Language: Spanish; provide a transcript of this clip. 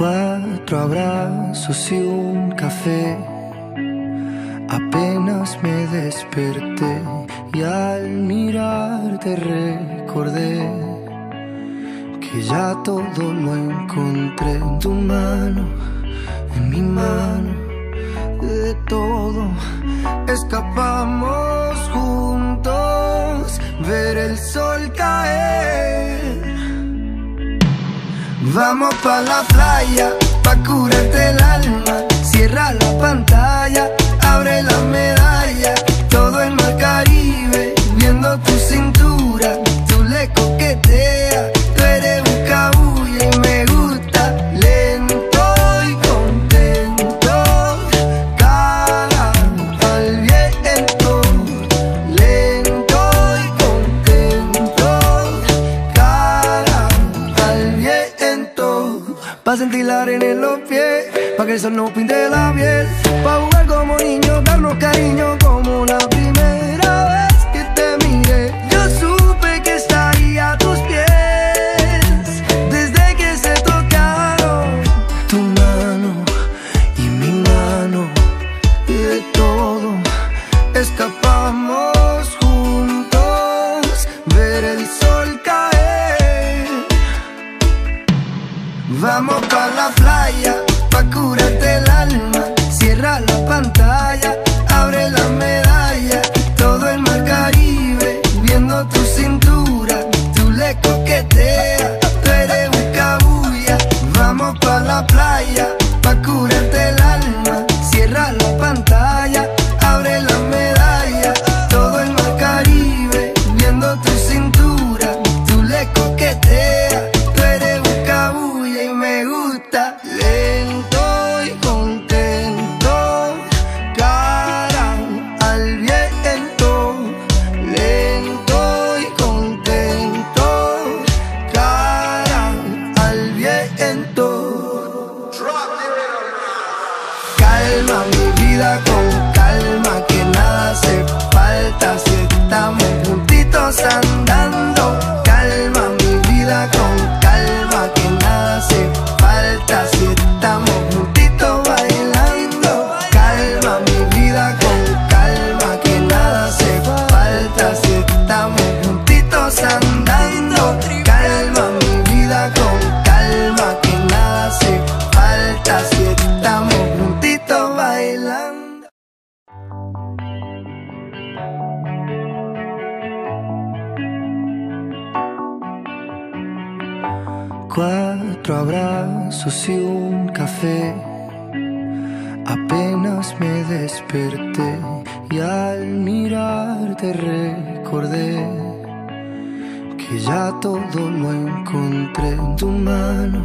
Cuatro abrazos y un café. Apenas me desperté y al mirarte recordé que ya todo lo encontré en tu mano, en mi mano, Vamos pa' la playa, pa' curarte el alma, cierra la pantalla, abre la medalla, sentir la arena en los pies, pa' que el sol no pinte la piel, pa' jugar como niños, darnos cariño como la primera Vamos pa' la playa, pa' curarte el alma. Cierra la pantalla, gusta Cuatro abrazos y un café. Apenas me desperté y al mirarte recordé que ya todo lo encontré en tu mano